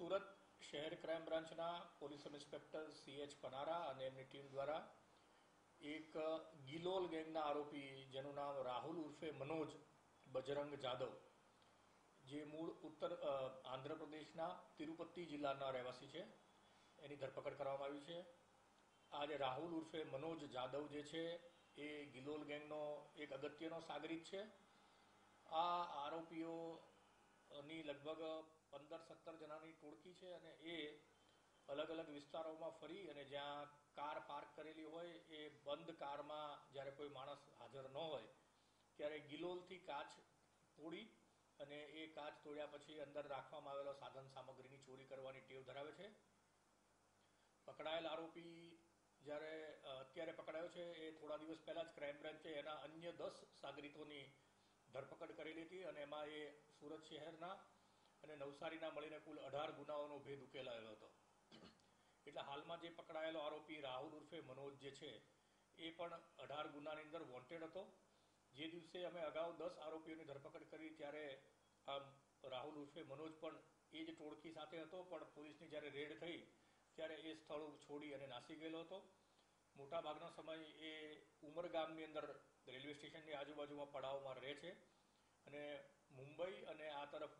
સુરત શહેર ક્રાઇમ બ્રાન્ચના police sub inspector C H Panara અને એમની ટીમ દ્વારા એક ગિલોલ ગેંગના આરોપી જેનું નામ રાહુલ ઉર્ફે મનોજ બજરંગ જાદવ, જે મૂળ ઉત્તર આંધ્રપ્રદેશના તિરુપતિ જિલ્લાના રહેવાસી છે, એની ધરપકડ કરવામાં આવી છે. આજે રાહુલ ઉર્ફે મનોજ જાદવ જે છે, એ ગિલોલ ગેંગનો એક અગત્યનો સાગરિત છે. આ આરોપીઓની લગભગ પંદર, સત્તર જણાની ટોળકી છે અને એ અલગ અલગ વિસ્તારોમાં ફરી અને જ્યાં કાર પાર્ક કરેલી હોય, એ બંધ કારમાં જ્યારે કોઈ માણસ હાજર ન હોય, ત્યારે ગિલોલથી કાચ તોડી અને એ કાચ તોડ્યા પછી અંદર રાખવામાં આવેલો સાધન સામગ્રીની ચોરી કરવાની ટેવ ધરાવે છે. પકડાયેલ આરોપી જ્યારે અત્યારે પકડાયો છે, એ થોડા દિવસ પહેલા જ ક્રાઇમ બ્રાન્ચે એના અન્ય દસ સાગરીતોની ધરપકડ કરેલી હતી અને એમાં એ સુરત શહેરના અને નવસારીના મળીને કુલ અઢાર ગુનાઓનો ભેદ ઉકેલાયો હતો. એટલે હાલમાં જે પકડાયેલો આરોપી રાહુલ ઉર્ફે મનોજ જે છે, એ પણ અઢાર ગુનાની અંદર વોન્ટેડ હતો. જે દિવસે અમે અગાઉ દસ આરોપીઓની ધરપકડ કરી, ત્યારે આમ રાહુલ ઉર્ફે મનોજ પણ એ જ ટોળકી સાથે હતો, પણ પોલીસની જ્યારે રેડ થઈ, ત્યારે એ સ્થળ છોડી અને નાસી ગયેલો હતો. મોટાભાગનો સમય એ ઉમર ગામની અંદર રેલવે સ્ટેશનની આજુબાજુમાં પડાવમાં રહે છે. અને મુંબઈ અને આ તરફ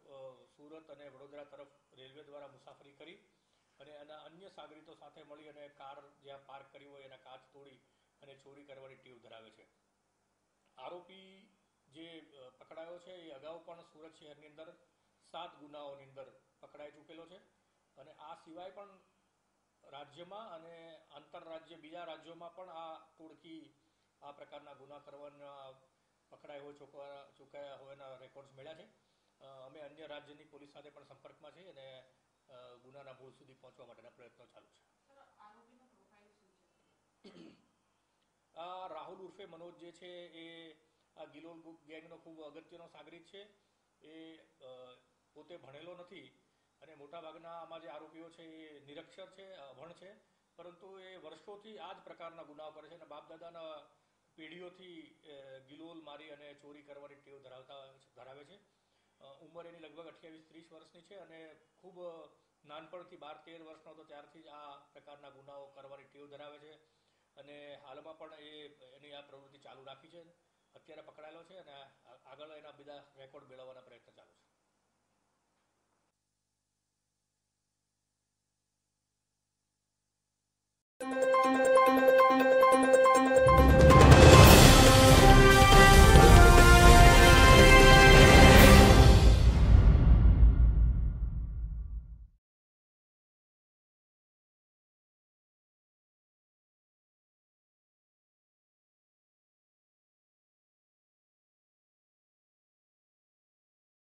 સુરત અને વડોદરા તરફ રેલવે દ્વારા મુસાફરી કરી અને એના અન્ય સાગરીતો સાથે મળી અને કાર જ્યાં પાર્ક કરી હોય એના કાચ તોડી અને ચોરી કરવાની ટીવ ધરાવે છે. આરોપી જે પકડાયો છે એ અગાઉ પણ સુરત શહેરની અંદર સાત ગુનાઓની અંદર પકડાઈ ચૂકેલો છે અને આ સિવાય પણ રાજ્યમાં અને આંતરરાજ્ય બીજા રાજ્યોમાં પણ આ ટોળકી આ પ્રકારના ગુના કરવાના પકડાય હોય, ચૂકવા, ચૂકાયા હોવાના રેકોર્ડ્સ મળ્યા છે. અમે અન્ય રાજ્યની પોલીસ સાથે પણ સંપર્કમાં છીએ અને ગુનાના મૂળ સુધી પહોંચવા માટેના પ્રયત્નો ચાલુ છે. આ રાહુલ ઉર્ફે મનોજ જે છે એ આ ગિલોલ ગેંગનો ખૂબ અગત્યનો સાગરીત છે. એ પોતે ભણેલો નથી અને મોટાભાગના આમાં જે આરોપીઓ છે એ નિરક્ષર છે અભણ છે. પરંતુ એ વર્ષોથી આ જ પ્રકારના ગુનાઓ કરે છે અને બાપદાદાના પેઢીઓથી ગિલોલ મારી અને ચોરી કરવાની ટેવ ધરાવતા ધરાવે છે. ઉંમર એની લગભગ અઠ્યાવીસ ત્રીસ વર્ષની છે અને ખૂબ નાનપણથી બાર તેર વર્ષનો હતો ત્યારથી જ આ પ્રકારના ગુનાઓ કરવાની ટેવ ધરાવે છે. અને હાલમાં પણ એ, એની આ પ્રવૃત્તિ ચાલુ રાખી છે. અત્યારે પકડાયેલો છે અને આગળ એના બીજા રેકોર્ડ મેળવવાના પ્રયત્ન ચાલુ છે.